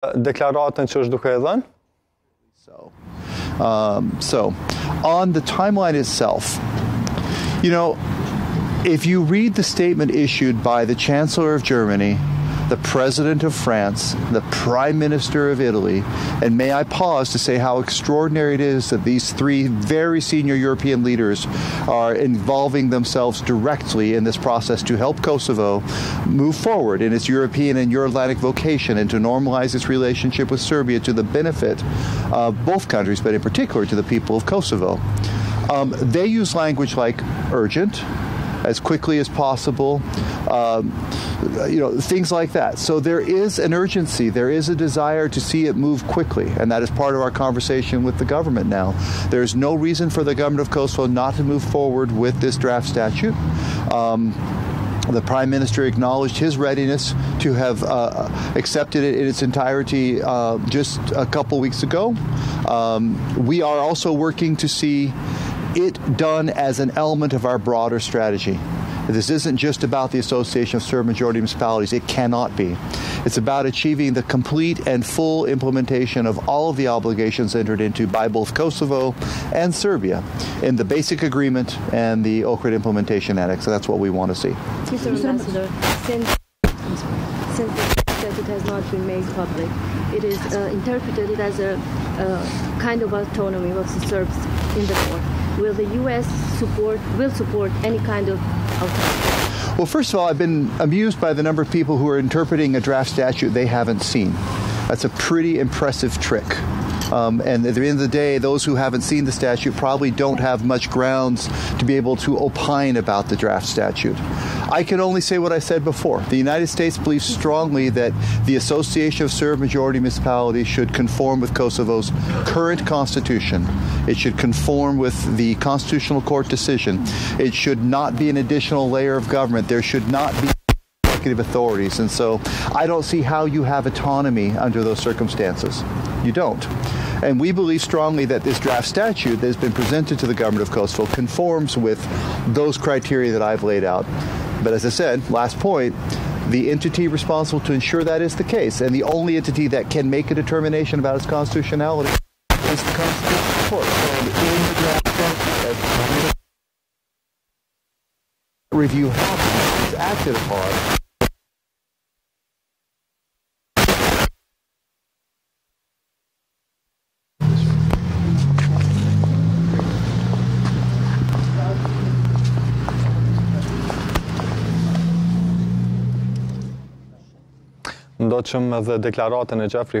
deklaratën që është duke e dhënë? So, um, so, on the timeline itself, you know, if you read the statement issued by the Chancellor of Germany, the President of France, the Prime Minister of Italy, and may I pause to say how extraordinary it is that these three very senior European leaders are involving themselves directly in this process to help Kosovo move forward in its European and Euro Atlantic vocation and to normalize its relationship with Serbia to the benefit of both countries, but in particular to the people of Kosovo. Um, they use language like urgent, as quickly as possible, um, you know, things like that. So there is an urgency, there is a desire to see it move quickly, and that is part of our conversation with the government now. There's no reason for the government of Kosovo not to move forward with this draft statute. Um, the prime minister acknowledged his readiness to have uh, accepted it in its entirety uh, just a couple weeks ago. Um, we are also working to see it done as an element of our broader strategy. This isn't just about the Association of Serb Majority Municipalities. It cannot be. It's about achieving the complete and full implementation of all of the obligations entered into by both Kosovo and Serbia in the basic agreement and the Ohrid Implementation Annex. So that's what we want to see. Mr. Ambassador, since, since the statute has not been made public, it is uh, interpreted as a uh, kind of autonomy of the Serbs in the north. Will the U.S. support will support any kind of autonomy? Well, first of all, I've been amused by the number of people who are interpreting a draft statute they haven't seen. That's a pretty impressive trick. Um, and at the end of the day, those who haven't seen the statute probably don't have much grounds to be able to opine about the draft statute. I can only say what I said before. The United States believes strongly that the Association of Serb Majority Municipalities should conform with Kosovo's current constitution. It should conform with the Constitutional Court decision. It should not be an additional layer of government. There should not be executive authorities. And so I don't see how you have autonomy under those circumstances. You don't. And we believe strongly that this draft statute that has been presented to the government of Kosovo conforms with those criteria that I've laid out. But as I said, last point, the entity responsible to ensure that is the case, and the only entity that can make a determination about its constitutionality is the Constitutional Court. And in the draft statute, review happens, is acted upon. Ndoqëm edhe deklaratën e Gjafri